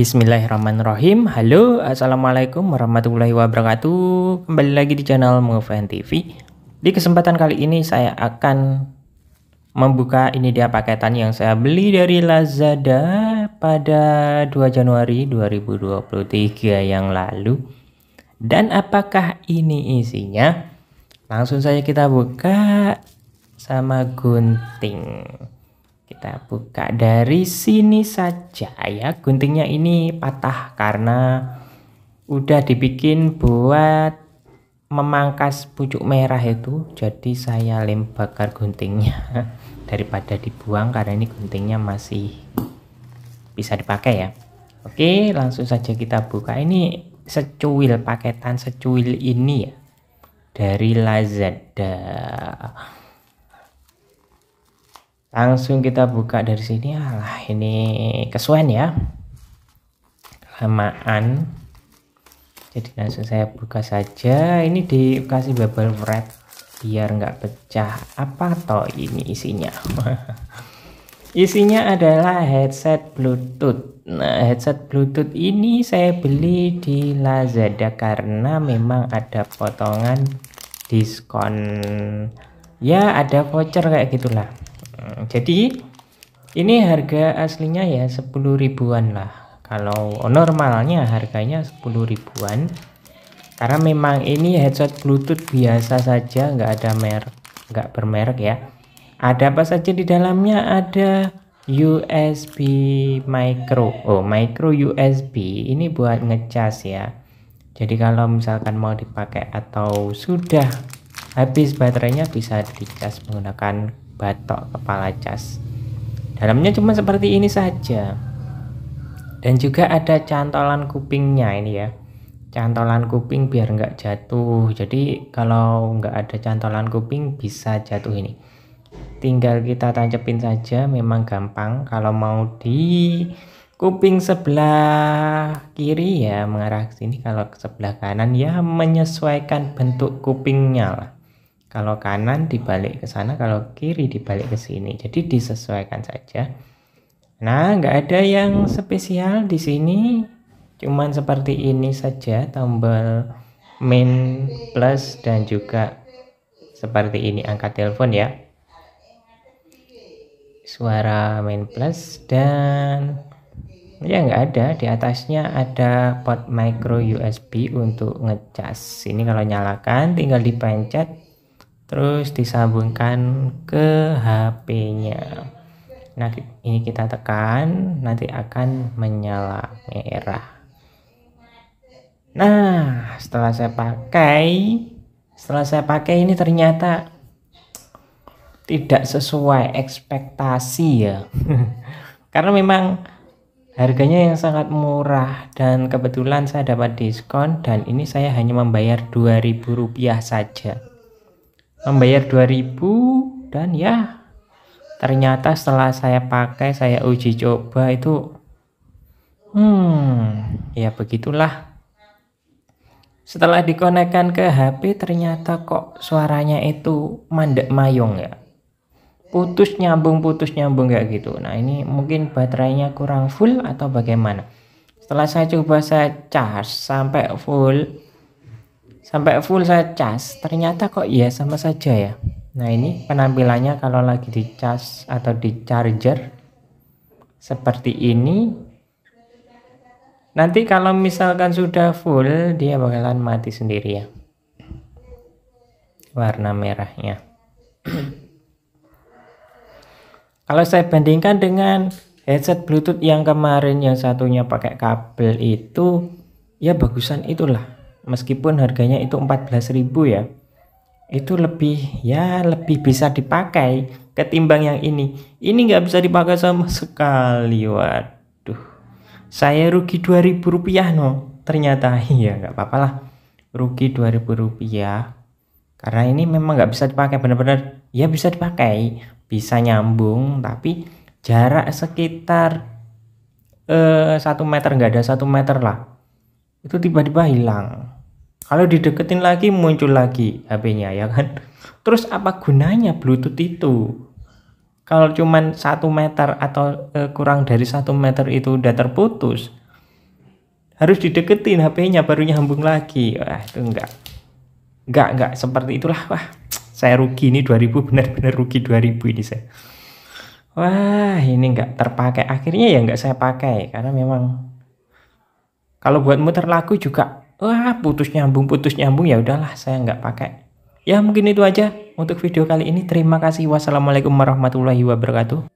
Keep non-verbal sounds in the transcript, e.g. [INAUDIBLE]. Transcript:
Bismillahirrahmanirrahim. Halo Assalamualaikum warahmatullahi wabarakatuh. Kembali lagi di channel Moven TV Di kesempatan kali ini saya akan Membuka ini dia paketan yang saya beli dari Lazada Pada 2 Januari 2023 yang lalu. Dan apakah ini isinya? Langsung saja kita buka Sama gunting kita buka dari sini saja ya. Guntingnya ini patah karena udah dibikin buat memangkas pucuk merah itu. Jadi saya lem bakar guntingnya [LAUGHS] daripada dibuang karena ini guntingnya masih bisa dipakai ya. Oke langsung saja kita buka. Ini secuil paketan secuil ini ya. Dari Lazada langsung kita buka dari sini. Alah ini kesuwen ya. Lamaan jadi langsung saya buka saja. Ini dikasih bubble wrap biar nggak pecah apa toh ini isinya. [LAUGHS] Isinya adalah headset bluetooth. Nah headset bluetooth ini saya beli di lazada karena memang ada potongan diskon. Ya ada voucher kayak gitulah jadi ini harga aslinya ya 10 ribuan lah. Kalau normalnya harganya 10 ribuan. Karena memang ini headset bluetooth biasa saja nggak ada merek nggak bermerek ya. Ada apa saja di dalamnya? Ada USB micro. Oh micro USB ini buat ngecas ya. Jadi kalau misalkan mau dipakai atau sudah habis baterainya bisa dicas menggunakan batok kepala cas. Dalamnya cuma seperti ini saja. Dan juga ada cantolan kupingnya ini ya. Cantolan kuping biar nggak jatuh. Jadi kalau nggak ada cantolan kuping bisa jatuh ini. Tinggal kita tancepin saja memang gampang. Kalau mau di kuping sebelah kiri ya mengarah ke sini. Kalau ke sebelah kanan ya menyesuaikan bentuk kupingnya lah kalau kanan dibalik ke sana kalau kiri dibalik ke sini. Jadi disesuaikan saja. Nah nggak ada yang spesial di sini. Cuman seperti ini saja tombol main plus dan juga seperti ini angkat telepon ya. Suara main plus dan ya nggak ada. Di atasnya ada port micro USB untuk ngecas. Ini kalau nyalakan tinggal dipencet terus disambungkan ke HP-nya nah ini kita tekan nanti akan menyala merah. Nah setelah saya pakai setelah saya pakai ini ternyata tidak sesuai ekspektasi ya. [LAUGHS] Karena memang harganya yang sangat murah dan kebetulan saya dapat diskon dan ini saya hanya membayar 2000 rupiah saja membayar 2000 dan ya ternyata setelah saya pakai saya uji coba itu hmm ya begitulah. Setelah dikonekkan ke HP ternyata kok suaranya itu mandek mayung ya. Putus nyambung putus nyambung kayak gitu. Nah ini mungkin baterainya kurang full atau bagaimana? Setelah saya coba saya charge sampai full sampai full saya cas. Ternyata kok iya sama saja ya. Nah ini penampilannya kalau lagi di cas atau di charger seperti ini. Nanti kalau misalkan sudah full dia bakalan mati sendiri ya. Warna merahnya. [CLEARS THROAT] Kalau saya bandingkan dengan headset bluetooth yang kemarin yang satunya pakai kabel itu ya bagusan itulah meskipun harganya itu 14.000 ya itu lebih ya lebih bisa dipakai ketimbang yang ini. Ini nggak bisa dipakai sama sekali waduh. Saya rugi 2000 rupiah no. Ternyata [LAUGHS] iya nggak apa-apa lah. Rugi 2000 rupiah. Karena ini memang nggak bisa dipakai benar-benar ya bisa dipakai. Bisa nyambung tapi jarak sekitar eh, satu meter nggak ada satu meter lah itu tiba-tiba hilang. Kalau dideketin lagi muncul lagi HP-nya ya kan? Terus apa gunanya Bluetooth itu? Kalau cuman satu meter atau e, kurang dari satu meter itu udah terputus harus dideketin HP-nya baru nyambung lagi. Wah itu enggak. Enggak enggak seperti itulah. Wah saya rugi ini 2000 benar-benar rugi 2000 ini saya. Wah ini enggak terpakai. Akhirnya ya enggak saya pakai karena memang kalau buat muter lagu juga wah putus nyambung putus nyambung ya udahlah saya enggak pakai. Ya mungkin itu aja untuk video kali ini. Terima kasih. Wassalamualaikum warahmatullahi wabarakatuh